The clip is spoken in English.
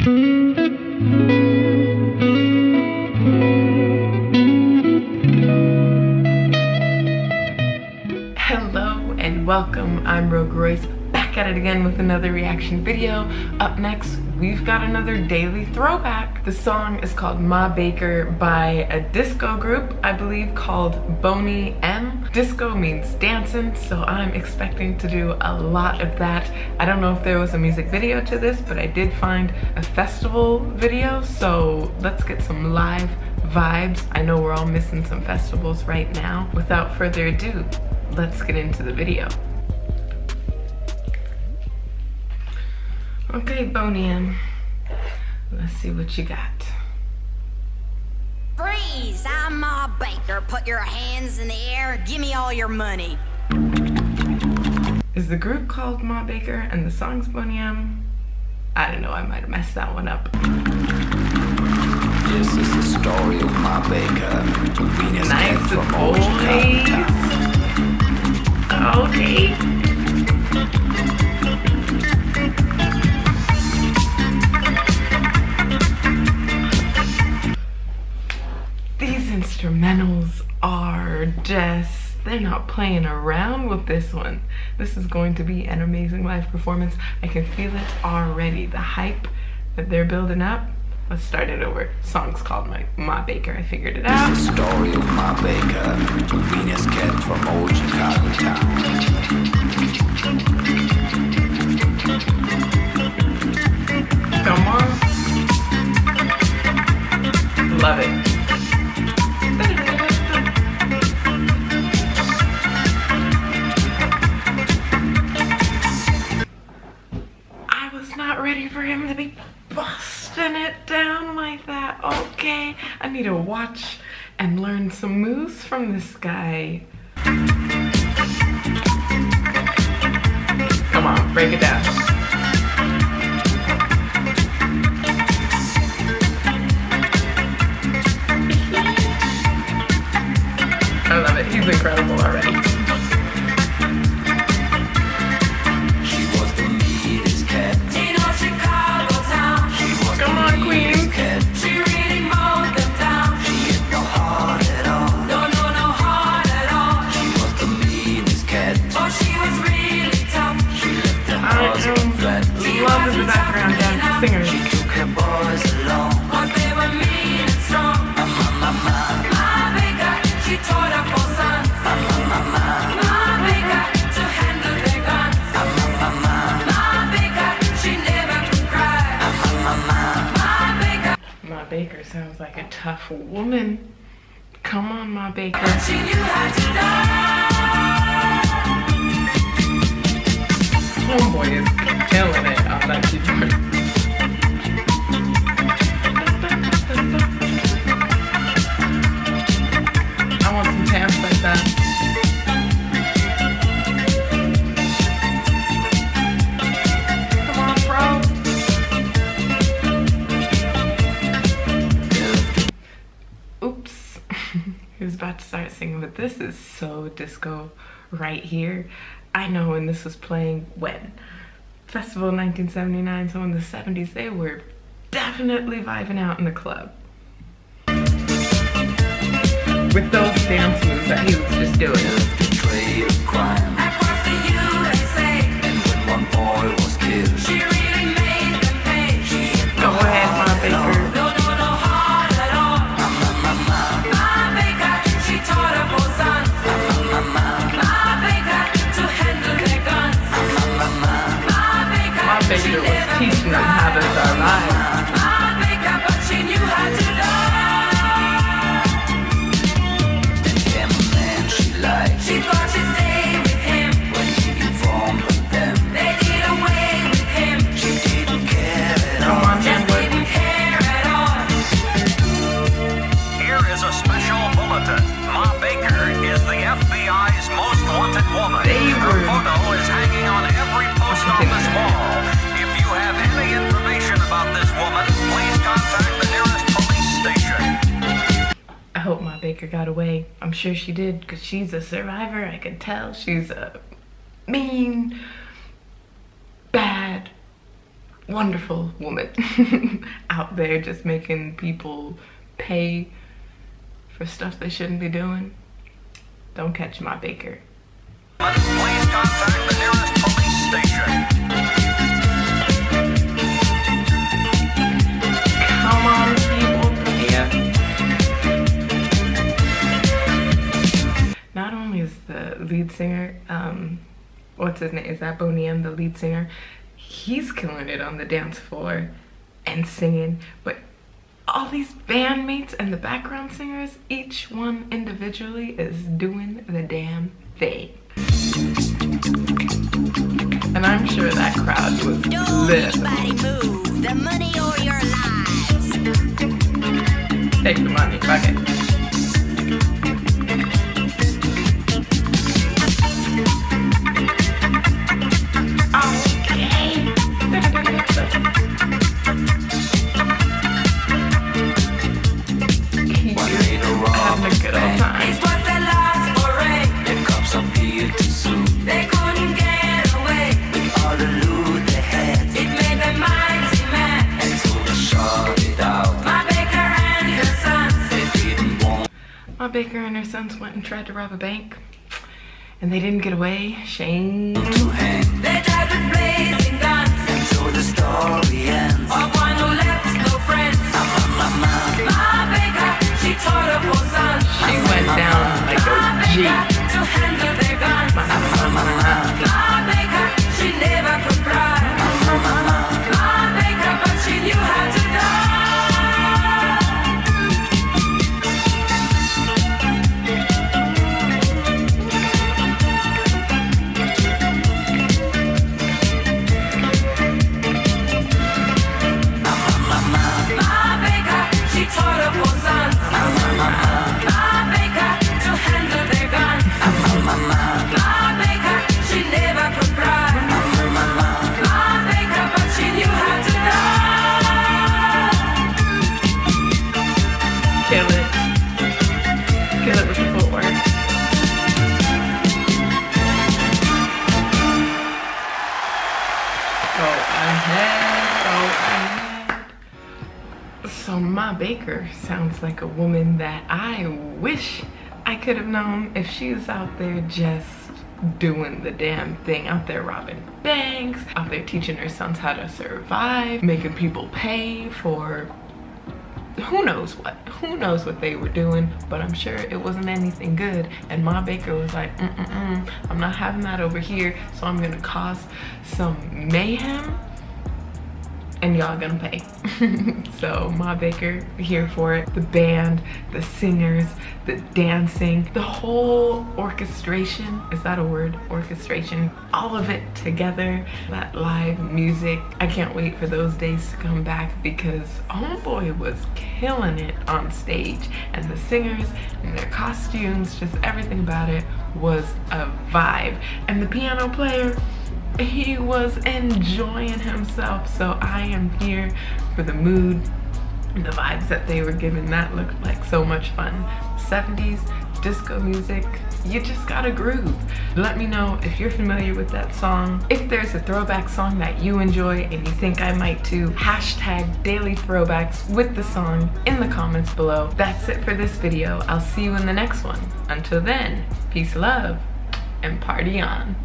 Hello and welcome. I'm Rogue Royce back at it again with another reaction video. Up next, we've got another daily throwback. The song is called Ma Baker by a disco group, I believe called Boney M. Disco means dancing, so I'm expecting to do a lot of that. I don't know if there was a music video to this, but I did find a festival video, so let's get some live vibes. I know we're all missing some festivals right now. Without further ado, let's get into the video. Okay, Boney Let's see what you got. Freeze! I'm Ma Baker. Put your hands in the air. Give me all your money. Is the group called Ma Baker and the song's Boney I don't know, I might have messed that one up. This is the story of Ma Baker, the meanest Nice cat from old playing around with this one. This is going to be an amazing live performance. I can feel it already. The hype that they're building up. Let's start it over. Song's called My Ma Baker. I figured it out. This is the story of Ma Baker, meanest cat from old Chicago town. Ready for him to be busting it down like that. Okay, I need to watch and learn some moves from this guy. Come on, break it down. Tough woman. Come on, my Baker. Homeboy is killing it on that keyboard. This is so disco right here. I know when this was playing when? Festival 1979, so in the 70s, they were definitely vibing out in the club. With those dance moves that he was just doing. Teaching them how to survive. Baker got away. I'm sure she did because she's a survivor. I can tell she's a mean, bad wonderful woman out there just making people pay for stuff they shouldn't be doing. Don't catch my baker. Lead singer, um, what's his name? Is that Boney M, the lead singer? He's killing it on the dance floor and singing, but all these bandmates and the background singers, each one individually is doing the damn thing. And I'm sure that crowd was Don't lit. move. The money or your lives. Take the money, fuck it. Baker and her sons went and tried to rob a bank, and they didn't get away. Shame. So my baker sounds like a woman that I wish I could have known if she was out there just doing the damn thing out there robbing banks, out there teaching her sons how to survive, making people pay for who knows what who knows what they were doing but i'm sure it wasn't anything good. And my baker was like Mm-mm-mm, i'm not having that over here so i'm gonna cause some mayhem and y'all gonna pay. So Ma baker here for it. The band the singers the dancing the whole orchestration. Is that a word? Orchestration. All of it together. That live music. I can't wait for those days to come back because homeboy was killing it on stage. And the singers and their costumes just everything about it was a vibe. And the piano player he was enjoying himself. So i am here for the mood the vibes that they were giving. That looked like so much fun. 70s disco music. You just gotta groove. Let me know if you're familiar with that song. If there's a throwback song that you enjoy and you think i might too hashtag daily throwbacks with the song in the comments below. That's it for this video. I'll see you in the next one. Until then peace love and party on